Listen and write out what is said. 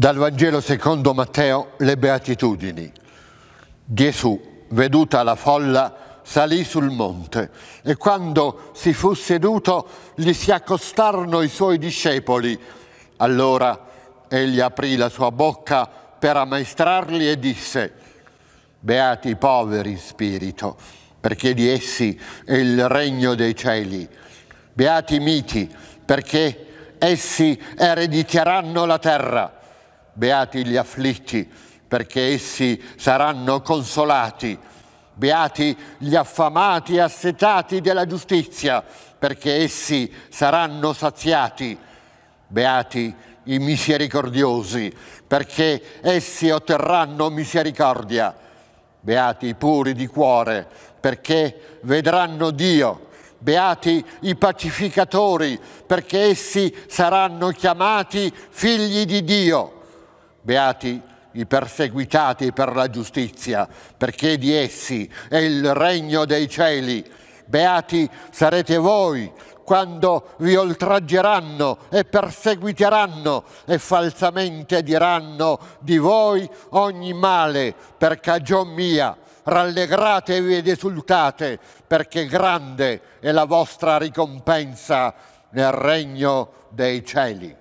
Dal Vangelo secondo Matteo le beatitudini. Gesù, veduta la folla, salì sul monte e quando si fu seduto gli si accostarono i suoi discepoli. Allora egli aprì la sua bocca per ammaestrarli e disse, Beati i poveri in spirito, perché di essi è il regno dei cieli. Beati i miti, perché essi erediteranno la terra beati gli afflitti, perché essi saranno consolati. Beati gli affamati e assetati della giustizia, perché essi saranno saziati. Beati i misericordiosi, perché essi otterranno misericordia. Beati i puri di cuore, perché vedranno Dio. Beati i pacificatori, perché essi saranno chiamati figli di Dio. Beati i perseguitati per la giustizia, perché di essi è il regno dei cieli. Beati sarete voi quando vi oltraggeranno e perseguiteranno e falsamente diranno di voi ogni male per cagion mia. Rallegratevi ed esultate, perché grande è la vostra ricompensa nel regno dei cieli.